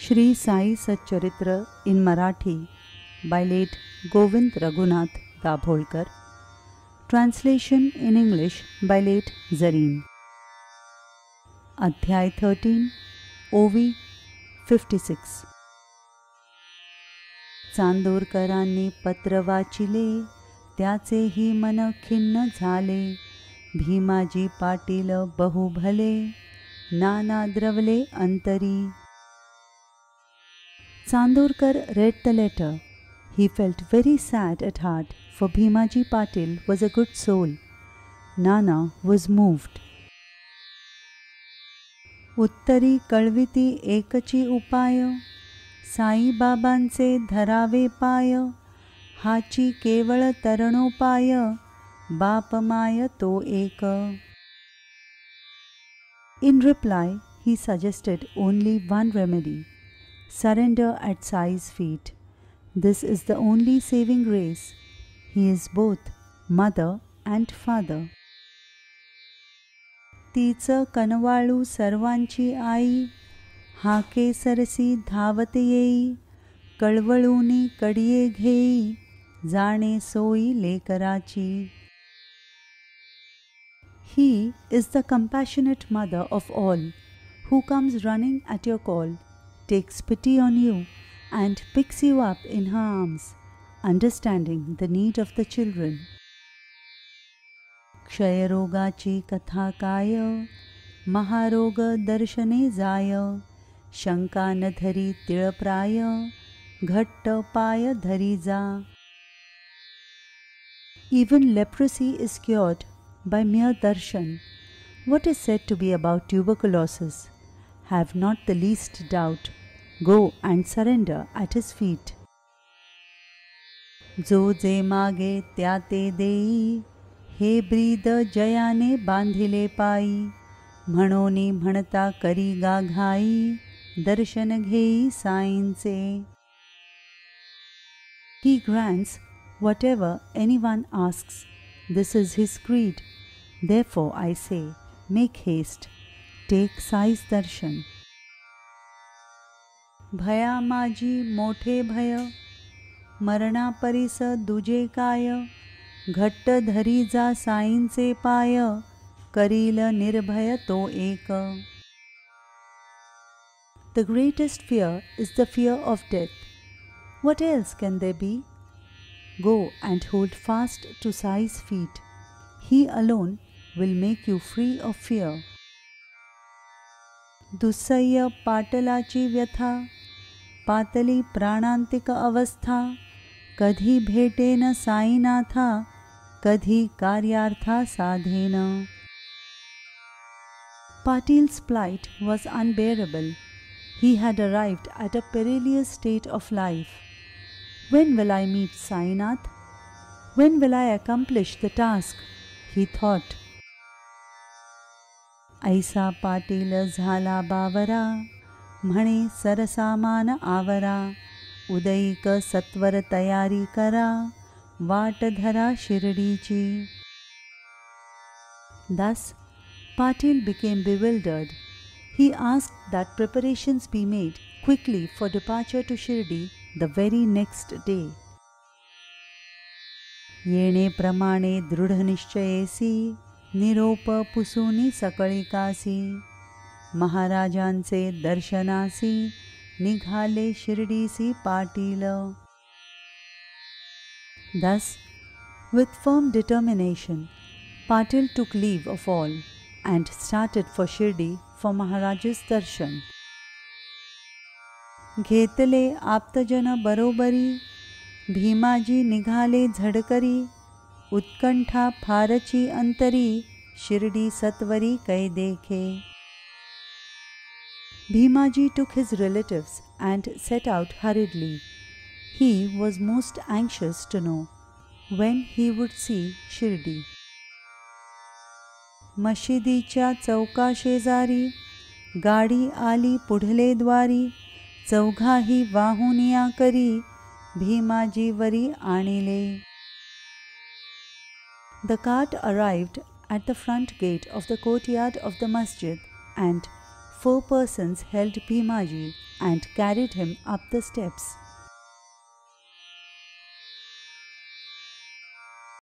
Shri Sai Satcharitra in Marathi by late Govind Raghunath Dabholkar translation in English by late Zarine अध्याय thirteen ओवी fifty six चांदोरकरांनी पत्र वाचिले त्याचेही मन खिन्न झाले. भीमाजी पाटील बहुभले नाना द्रवले अंतरी. Chandorkar read the letter. He felt very sad at heart, for Bhimaji Patil was a good soul. Nana was moved. उत्तरी कळविती एकची उपाय साईबाबांचे धरावे पाय हाची केवळ तरणोपाय बापमाय तो एक In reply, he suggested only one remedy surrender at Sai's feet. This is the only saving grace. He is both mother and father. तीच कनवाळू सर्वांची आई हाके सरसी धावत येई कळवळूनी कडिये घेई जाणे सोयी लेकराची He is the compassionate mother of all, who comes running at your call takes pity on you and picks you up in her arms, understanding the need of the children. क्षयरोगाची कथा काय महारोग दर्शने जाय शंका न धरी तिळप्राय घट्ट पाय धरी जा Even leprosy is cured by mere darshan. What is said to be about tuberculosis? Have not the least doubt Go and surrender at his feet. जो जे मागे त्या ते देई हे ब्रीद जयाने बांधिले पायी म्हणोनी म्हणता करी गा घाई दर्शन घेई साईंचे He grants whatever anyone asks. This is his creed. Therefore, I say, make haste, take Sai's darshan. भया माझी मोठे भय, मरणापरीस दुजे काय, घट्ट धरी जा साईंचे पाय, करील निर्भय तो एक. The greatest fear is the fear of death what else can they be go and hold fast to Sai's feet he alone will make you free of fear दुस्सह्य पाटलाची व्यथा पातली प्राणांतिक अवस्था, कधी भेटेन साईनाथा, कधी कार्यार्था साधेन. Patil's plight was unbearable he had arrived at a perilous state of life when will I meet Sainath when will I accomplish the task he thought ऐसा पाटिल झाला बावरा म्हणे सरसामान आवरा उदयिक सत्वर तयारी करा वाट धरा शिर्डीची Thus, Patil became bewildered. He asked that preparations be made quickly for departure to Shirdi the very next day. येणे प्रमाणे दृढनिश्चयेसी निरोप पुसुनी सकळिकासी महाराजांचे दर्शनासी निघाले शिर्डी सी पाटील. दस with firm determination Patil took leave of all and started for Shirdi for Maharaj दर्शन घेतले आप्तजन बरोबरी, भीमाजी निघाले झडकरी, उत्कंठा फारची अंतरी, शिर्डी सत्वरी कै देखे Bhimaji took his relatives and set out hurriedly. He was most anxious to know when he would see Shirdi. मशिदीच्या चौका शेजारी गाडी आली पुढले द्वारी चौघाही वाहुनिया करी भीमाजीवरी आणिले The cart arrived at the front gate of the courtyard of the masjid and four persons held Bhimaji and carried him up the steps.